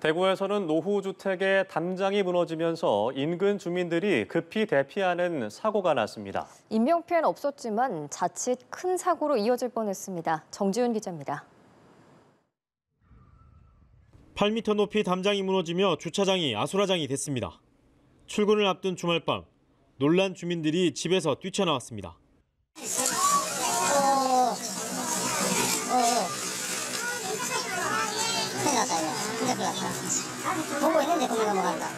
대구에서는 노후 주택의 담장이 무너지면서 인근 주민들이 급히 대피하는 사고가 났습니다. 인명 피해는 없었지만 자칫 큰 사고로 이어질 뻔했습니다. 정지훈 기자입니다. 8m 높이 담장이 무너지며 주차장이 아수라장이 됐습니다. 출근을 앞둔 주말 밤 놀란 주민들이 집에서 뛰쳐나왔습니다. 보고 있는데 거기 넘어간다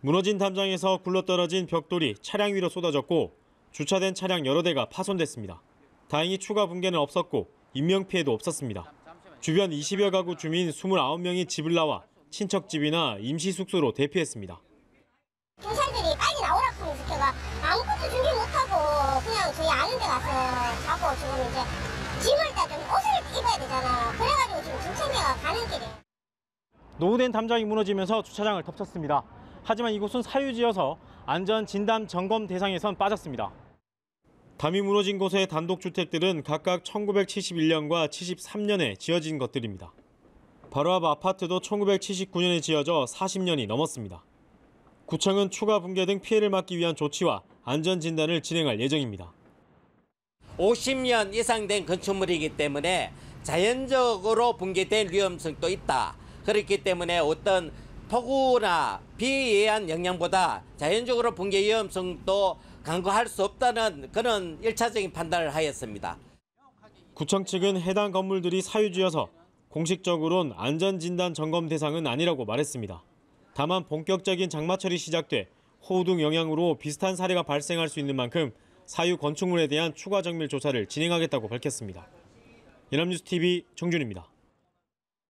무너진 담장에서 굴러떨어진 벽돌이 차량 위로 쏟아졌고 주차된 차량 여러 대가 파손됐습니다. 다행히 추가 붕괴는 없었고 인명피해도 없었습니다. 주변 20여 가구 주민 29명이 집을 나와 친척 집이나 임시 숙소로 대피했습니다. 경찰들이 빨리 나오라고 걔가 아무것도 준비 못하고 그냥 저희 아는 데 가서 자고 지금 이제 짐을 일단 옷을 입어야 되잖아 그래가지고 지금 짐 챙겨가 가는 길이에요 노후된 담장이 무너지면서 주차장을 덮쳤습니다. 하지만 이곳은 사유지여서 안전 진단 점검 대상에선 빠졌습니다. 담이 무너진 곳의 단독주택들은 각각 1971년과 73년에 지어진 것들입니다. 바로 앞 아파트도 1979년에 지어져 40년이 넘었습니다. 구청은 추가 붕괴 등 피해를 막기 위한 조치와 안전 진단을 진행할 예정입니다. 50년 이상 된 건축물이기 때문에 자연적으로 붕괴될 위험성도 있다. 그렇기 때문에 어떤 폭우나 비에 의한 영향보다 자연적으로 붕괴 위험성도 간과할 수 없다는 그런 일차적인 판단을 하였습니다. 구청 측은 해당 건물들이 사유지여서 공식적으로는 안전진단 점검 대상은 아니라고 말했습니다. 다만 본격적인 장마철이 시작돼 호우 등 영향으로 비슷한 사례가 발생할 수 있는 만큼 사유 건축물에 대한 추가 정밀 조사를 진행하겠다고 밝혔습니다. 연합뉴스 TV 정준입니다.